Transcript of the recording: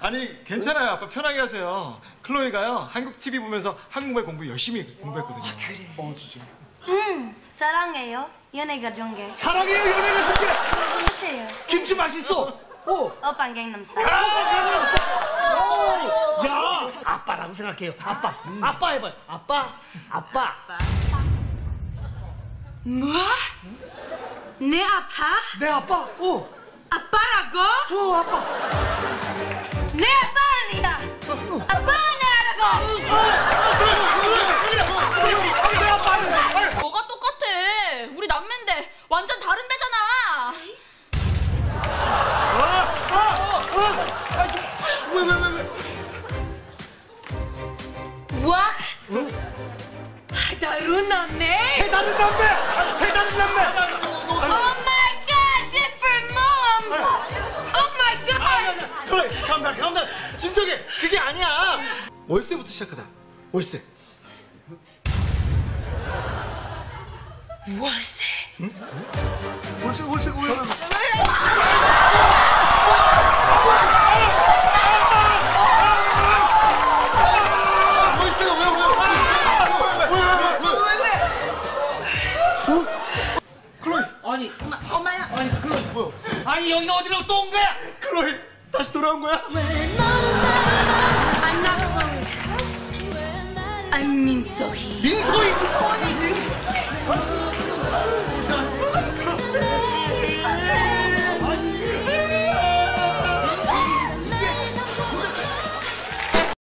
아니 괜찮아요 아빠 편하게 하세요 클로이가요 한국 TV 보면서 한국말 공부 열심히 공부했거든요 어 진짜. 음, 사랑해요. 연애가 전개. 사랑해요 연애가 진짜. 맛이에요. 김치 맛있어. 오. 오빠 강남스타일. 야 아빠라고 생각해요. 아빠. 아빠 해봐요. 아빠. 아빠. 뭐? 내 아빠? 내 아빠. 오. 아빠라고? 오 아빠. 내 아빠 데잖아. 왜 왜 왜 왜? What? 다른 남매? 해다는 남매. 해다는 남매. Oh my god, different moms! Oh my god! 클로이 감당 감당 진정해 그게 아니야 월세부터 시작하다 월세 월세? 월세가 왜 왜? 클로이 아니 엄마야. 아니 클로이 뭐야? 아니 여기가 어디로 또 온 거야? 클로이 다시 돌아온 거야? I'm not Chloe. I'm 민소희. 민소희.